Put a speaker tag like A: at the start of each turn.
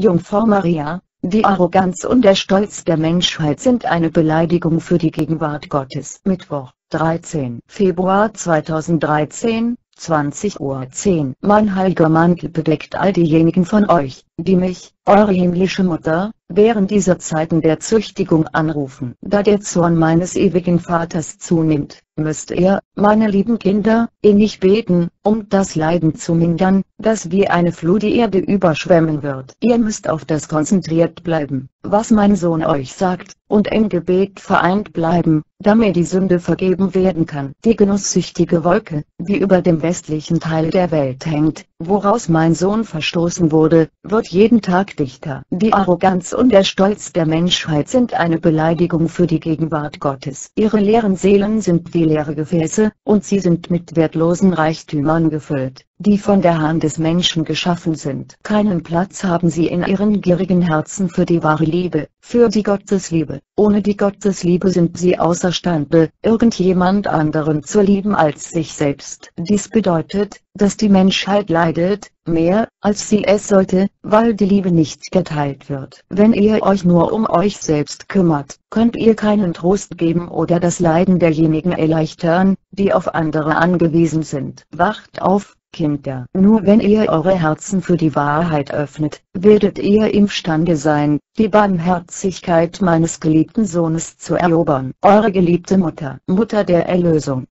A: Jungfrau Maria, die Arroganz und der Stolz der Menschheit sind eine Beleidigung für die Gegenwart Gottes. Mittwoch, 13. Februar 2013, 20 Uhr 10. Mein heiliger Mantel bedeckt all diejenigen von euch, die mich, eure himmlische Mutter, während dieser Zeiten der Züchtigung anrufen. Da der Zorn meines ewigen Vaters zunimmt, müsst ihr, meine lieben Kinder, innig beten, um das Leiden zu mindern, das wie eine Flut die Erde überschwemmen wird. Ihr müsst auf das konzentriert bleiben, was mein Sohn euch sagt, und im Gebet vereint bleiben, damit die Sünde vergeben werden kann. Die genusssüchtige Wolke, die über dem westlichen Teil der Welt hängt, woraus mein Sohn verstoßen wurde, wird jeden Tag dichter. Die Arroganz und der Stolz der Menschheit sind eine Beleidigung für die Gegenwart Gottes. Ihre leeren Seelen sind wie leere Gefäße, und sie sind mit wertlosen Reichtümern gefüllt, die von der Hand des Menschen geschaffen sind. Keinen Platz haben sie in ihren gierigen Herzen für die wahre Liebe, für die Gottesliebe. Ohne die Gottesliebe sind sie außerstande, irgendjemand anderen zu lieben als sich selbst. Dies bedeutet, dass die Menschheit leidet, mehr, als sie es sollte, weil die Liebe nicht geteilt wird. Wenn ihr euch nur um euch selbst kümmert, könnt ihr keinen Trost geben oder das Leiden derjenigen erleichtern, die auf andere angewiesen sind. Wacht auf, Kinder. Nur wenn ihr eure Herzen für die Wahrheit öffnet, werdet ihr imstande sein, die Barmherzigkeit meines geliebten Sohnes zu erobern. Eure geliebte Mutter, Mutter der Erlösung.